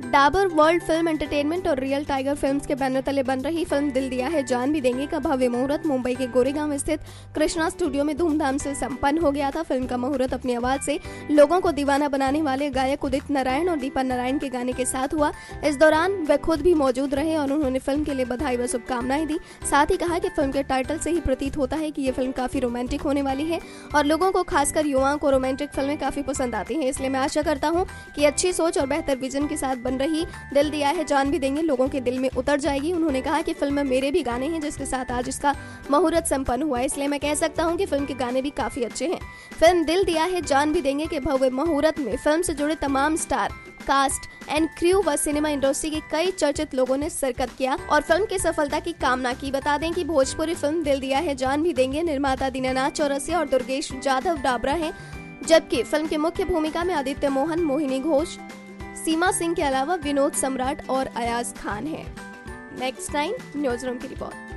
Dabur world film entertainment और real tiger films के banner तले बन रही फ़िल्म दिल दिया है, जान भी देंगे का भव्य मुहूर्त। मुंबई के गोरेगांव स्थित कृष्णा स्टूडियो में धूमधाम से संपन्न हो गया था फ़िल्म का मुहूर्त। अपनी आवाज़ से लोगों को दीवाना बनाने वाले गायक उदित नारायण और दीपा नारायण के गाने के साथ हुआ। इस दौरान वे खुद भी मौजूद रहे और उन्होंने फ़िल्म के लिए बधाई व शुभकामनाएँ दी। साथ ही कहा कि फ़िल्म के टाइटल से ही प्रतीत होता है कि ये फ़िल्म काफ़ी रोमांटिक होने वाली है और लोगों को, खासकर युवाओं को, रोमांटिक फ़िल्में काफ़ी पसंद आती हैं। इसलिए मैं आशा करता हूँ कि अच्छी सोच और बेहतर विजन के साथ बन रही, दिल दिया है, जान भी देंगे, लोगों के दिल में उतर जाएगी। उन्होंने कहा कि फ़िल्म में मेरे भी गाने हैं, जिसके साथ आज इसका मुहूर्त संपन्न हुआ इसलिए मैं कह सकता हूँ कि फ़िल्म के गाने भी काफ़ी अच्छे हैं। फ़िल्म दिल दिया है, जान भी देंगे के भव्य मुहूर्त में फ़िल्म से जुड़े तमाम स्टार, कास्ट एंड क्रू व सिनेमा इंडस्ट्री के कई चर्चित लोगों ने शिरकत किया और फ़िल्म की सफलता की कामना की। बता दें कि भोजपुरी फ़िल्म दिल दिया है, जान भी देंगे। निर्माता दीनानाथ चौरसिया और दुर्गेश जाधव डाबरा हैं, जबकि फ़िल्म की मुख्य भूमिका में आदित्य मोहन, मोहिनी घोष सीमा सिंह के अलावा विनोद सम्राट और अयाज खान हैं। नेक्स्ट टाइम न्यूज़ रूम की रिपोर्ट।